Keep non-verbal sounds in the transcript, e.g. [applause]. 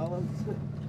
balance. [laughs]